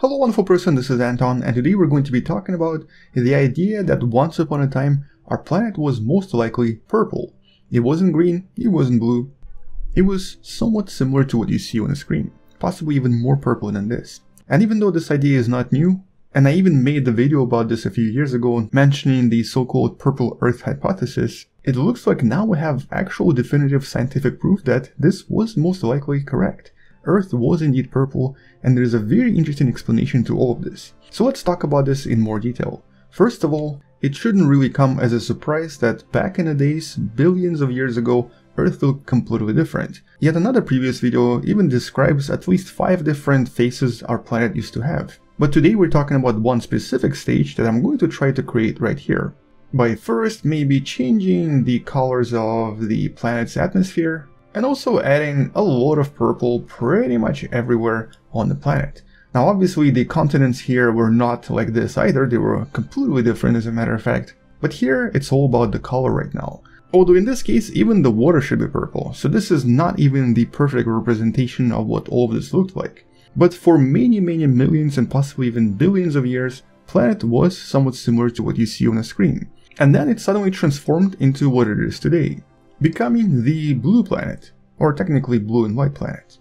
Hello wonderful person, this is Anton and today we're going to be talking about the idea that once upon a time our planet was most likely purple. It wasn't green, it wasn't blue. It was somewhat similar to what you see on the screen, possibly even more purple than this. And even though this idea is not new, and I even made the video about this a few years ago mentioning the so-called purple earth hypothesis, it looks like now we have actual definitive scientific proof that this was most likely correct. Earth was indeed purple, and there is a very interesting explanation to all of this. So let's talk about this in more detail. First of all, it shouldn't really come as a surprise that back in the days, billions of years ago, Earth looked completely different. Yet another previous video even describes at least 5 different faces our planet used to have. But today we're talking about one specific stage that I'm going to try to create right here. By first maybe changing the colors of the planet's atmosphere, and also adding a lot of purple pretty much everywhere on the planet. Now obviously the continents here were not like this either, they were completely different as a matter of fact. But here it's all about the color right now. Although in this case even the water should be purple, so this is not even the perfect representation of what all of this looked like. But for many many millions and possibly even billions of years, planet was somewhat similar to what you see on the screen. And then it suddenly transformed into what it is today becoming the blue planet, or technically blue and white planet.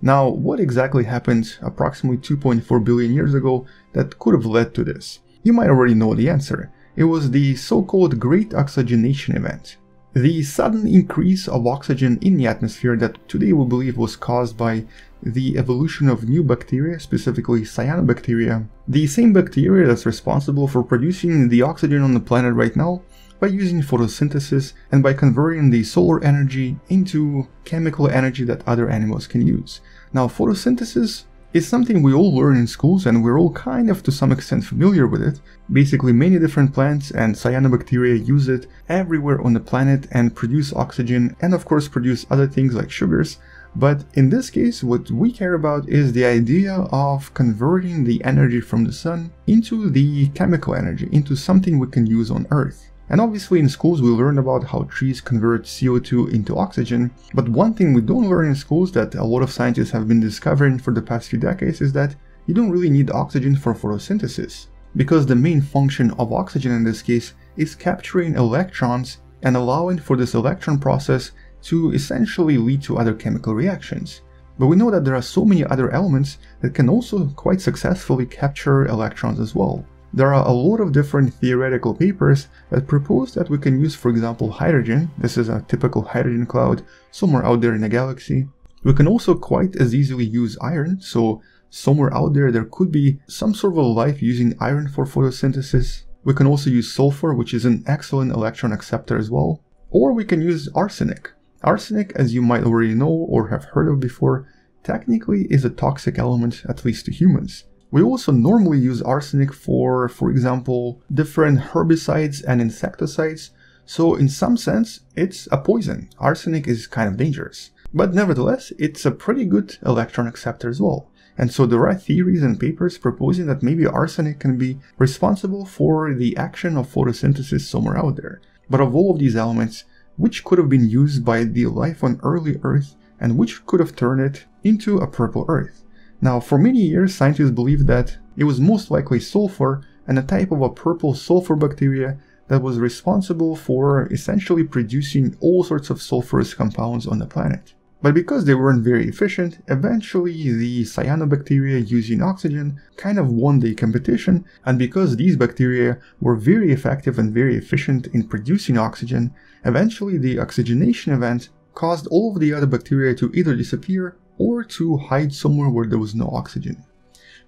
Now, what exactly happened approximately 2.4 billion years ago that could have led to this? You might already know the answer. It was the so-called Great Oxygenation Event. The sudden increase of oxygen in the atmosphere that today we believe was caused by the evolution of new bacteria, specifically cyanobacteria, the same bacteria that's responsible for producing the oxygen on the planet right now, by using photosynthesis and by converting the solar energy into chemical energy that other animals can use. Now photosynthesis is something we all learn in schools and we're all kind of to some extent familiar with it. Basically many different plants and cyanobacteria use it everywhere on the planet and produce oxygen and of course produce other things like sugars. But in this case, what we care about is the idea of converting the energy from the sun into the chemical energy, into something we can use on Earth. And obviously in schools we learn about how trees convert CO2 into oxygen, but one thing we don't learn in schools that a lot of scientists have been discovering for the past few decades is that you don't really need oxygen for photosynthesis, because the main function of oxygen in this case is capturing electrons and allowing for this electron process to essentially lead to other chemical reactions. But we know that there are so many other elements that can also quite successfully capture electrons as well. There are a lot of different theoretical papers that propose that we can use, for example, hydrogen. This is a typical hydrogen cloud somewhere out there in the galaxy. We can also quite as easily use iron, so somewhere out there there could be some sort of life using iron for photosynthesis. We can also use sulfur, which is an excellent electron acceptor as well. Or we can use arsenic. Arsenic, as you might already know or have heard of before, technically is a toxic element, at least to humans. We also normally use arsenic for, for example, different herbicides and insecticides, so in some sense, it's a poison. Arsenic is kind of dangerous. But nevertheless, it's a pretty good electron acceptor as well. And so there are theories and papers proposing that maybe arsenic can be responsible for the action of photosynthesis somewhere out there. But of all of these elements, which could have been used by the life on early Earth and which could have turned it into a purple Earth? Now, for many years, scientists believed that it was most likely sulfur and a type of a purple sulfur bacteria that was responsible for essentially producing all sorts of sulfurous compounds on the planet. But because they weren't very efficient, eventually the cyanobacteria using oxygen kind of won the competition, and because these bacteria were very effective and very efficient in producing oxygen, eventually the oxygenation event caused all of the other bacteria to either disappear or to hide somewhere where there was no oxygen.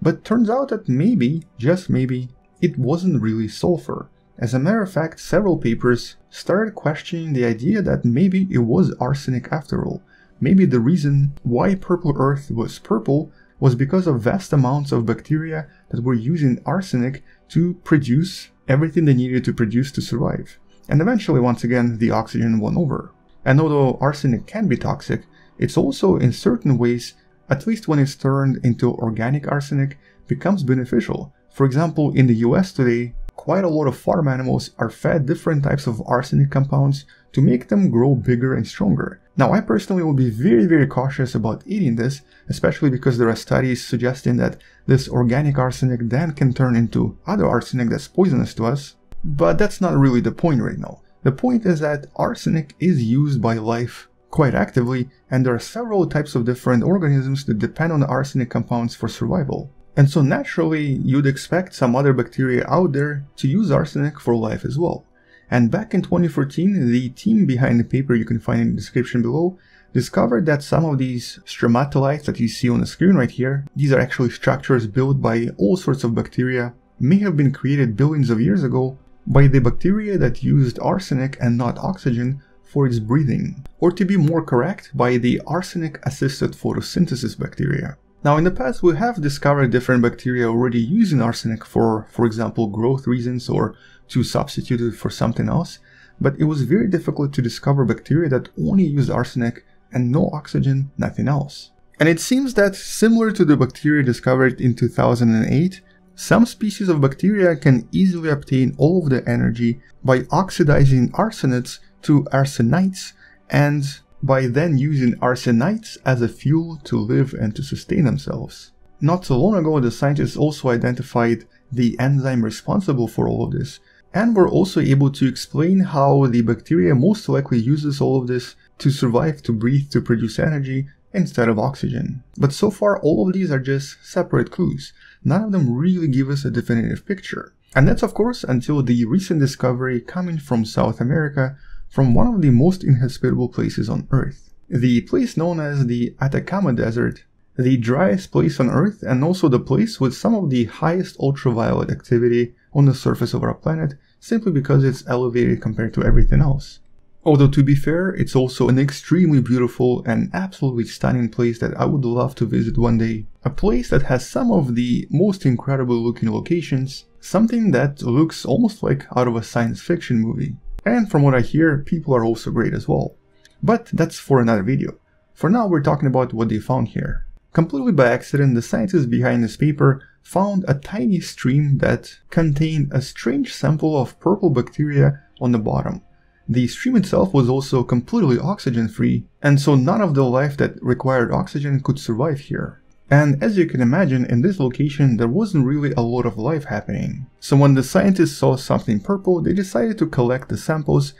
But turns out that maybe, just maybe, it wasn't really sulfur. As a matter of fact, several papers started questioning the idea that maybe it was arsenic after all. Maybe the reason why purple earth was purple was because of vast amounts of bacteria that were using arsenic to produce everything they needed to produce to survive. And eventually, once again, the oxygen won over. And although arsenic can be toxic, it's also in certain ways, at least when it's turned into organic arsenic, becomes beneficial. For example, in the US today, quite a lot of farm animals are fed different types of arsenic compounds to make them grow bigger and stronger. Now, I personally will be very, very cautious about eating this, especially because there are studies suggesting that this organic arsenic then can turn into other arsenic that's poisonous to us. But that's not really the point right now. The point is that arsenic is used by life quite actively, and there are several types of different organisms that depend on arsenic compounds for survival. And so naturally, you'd expect some other bacteria out there to use arsenic for life as well. And back in 2014, the team behind the paper you can find in the description below discovered that some of these stromatolites that you see on the screen right here, these are actually structures built by all sorts of bacteria, may have been created billions of years ago by the bacteria that used arsenic and not oxygen for its breathing. Or to be more correct, by the arsenic-assisted photosynthesis bacteria. Now in the past we have discovered different bacteria already using arsenic for, for example, growth reasons or to substitute it for something else, but it was very difficult to discover bacteria that only use arsenic and no oxygen, nothing else. And it seems that similar to the bacteria discovered in 2008, some species of bacteria can easily obtain all of the energy by oxidizing arsenates to arsenites and by then using arsenites as a fuel to live and to sustain themselves. Not so long ago, the scientists also identified the enzyme responsible for all of this, and were also able to explain how the bacteria most likely uses all of this to survive, to breathe, to produce energy instead of oxygen. But so far, all of these are just separate clues. None of them really give us a definitive picture. And that's of course until the recent discovery coming from South America from one of the most inhospitable places on Earth. The place known as the Atacama Desert, the driest place on Earth and also the place with some of the highest ultraviolet activity on the surface of our planet simply because it's elevated compared to everything else. Although to be fair, it's also an extremely beautiful and absolutely stunning place that I would love to visit one day. A place that has some of the most incredible looking locations, something that looks almost like out of a science fiction movie. And from what I hear, people are also great as well. But that's for another video. For now, we're talking about what they found here. Completely by accident, the scientists behind this paper found a tiny stream that contained a strange sample of purple bacteria on the bottom. The stream itself was also completely oxygen free, and so none of the life that required oxygen could survive here. And as you can imagine, in this location there wasn't really a lot of life happening. So when the scientists saw something purple, they decided to collect the samples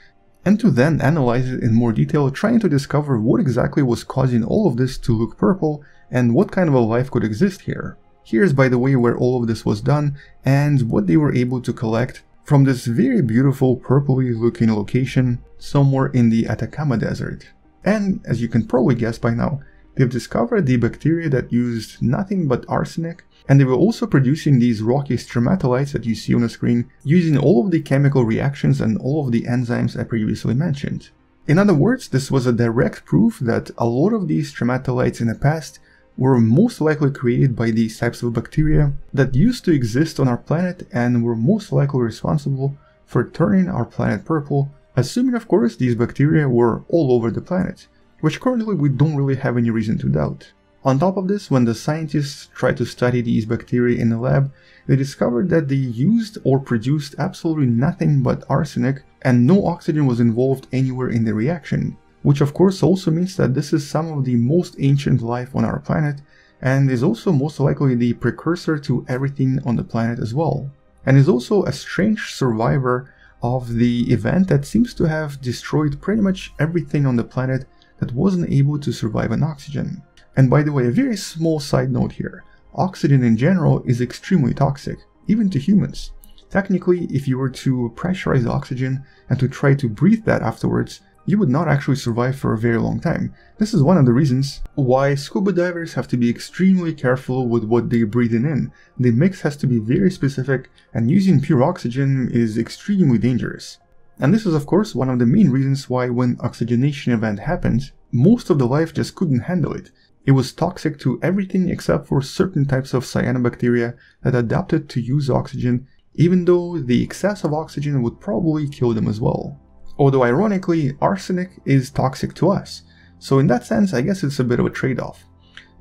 and to then analyze it in more detail, trying to discover what exactly was causing all of this to look purple and what kind of a life could exist here. Here's by the way where all of this was done and what they were able to collect from this very beautiful purpley looking location somewhere in the Atacama Desert. And as you can probably guess by now, They've discovered the bacteria that used nothing but arsenic, and they were also producing these rocky stromatolites that you see on the screen using all of the chemical reactions and all of the enzymes I previously mentioned. In other words, this was a direct proof that a lot of these stromatolites in the past were most likely created by these types of bacteria that used to exist on our planet and were most likely responsible for turning our planet purple, assuming of course these bacteria were all over the planet which currently we don't really have any reason to doubt. On top of this, when the scientists tried to study these bacteria in the lab, they discovered that they used or produced absolutely nothing but arsenic and no oxygen was involved anywhere in the reaction, which of course also means that this is some of the most ancient life on our planet and is also most likely the precursor to everything on the planet as well, and is also a strange survivor of the event that seems to have destroyed pretty much everything on the planet that wasn't able to survive on oxygen. And by the way, a very small side note here. Oxygen in general is extremely toxic, even to humans. Technically, if you were to pressurize oxygen and to try to breathe that afterwards, you would not actually survive for a very long time. This is one of the reasons why scuba divers have to be extremely careful with what they're breathing in. The mix has to be very specific and using pure oxygen is extremely dangerous. And this is of course one of the main reasons why when oxygenation event happened, most of the life just couldn't handle it. It was toxic to everything except for certain types of cyanobacteria that adapted to use oxygen, even though the excess of oxygen would probably kill them as well. Although ironically, arsenic is toxic to us, so in that sense I guess it's a bit of a trade-off.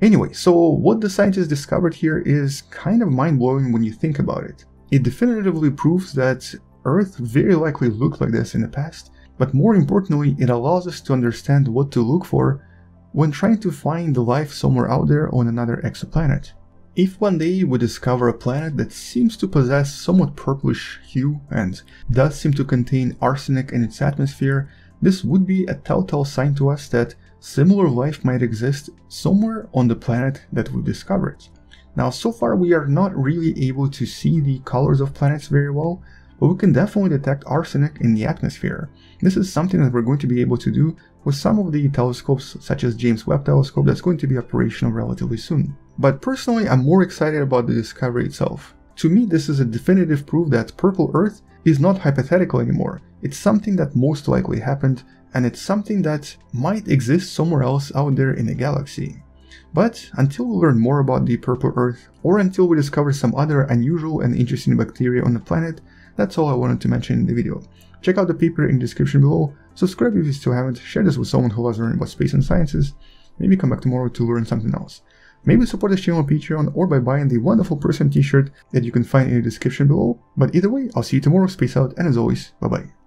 Anyway, so what the scientists discovered here is kind of mind-blowing when you think about it. It definitively proves that Earth very likely looked like this in the past, but more importantly, it allows us to understand what to look for when trying to find life somewhere out there on another exoplanet. If one day we discover a planet that seems to possess somewhat purplish hue and does seem to contain arsenic in its atmosphere, this would be a telltale sign to us that similar life might exist somewhere on the planet that we've discovered. Now, so far we are not really able to see the colors of planets very well, but we can definitely detect arsenic in the atmosphere. This is something that we're going to be able to do with some of the telescopes such as James Webb Telescope that's going to be operational relatively soon. But personally, I'm more excited about the discovery itself. To me, this is a definitive proof that Purple Earth is not hypothetical anymore. It's something that most likely happened, and it's something that might exist somewhere else out there in the galaxy. But until we learn more about the Purple Earth, or until we discover some other unusual and interesting bacteria on the planet, that's all I wanted to mention in the video. Check out the paper in the description below, subscribe if you still haven't, share this with someone who loves learning about space and sciences, maybe come back tomorrow to learn something else. Maybe support this channel on Patreon or by buying the wonderful person t-shirt that you can find in the description below. But either way, I'll see you tomorrow, space out, and as always, bye bye.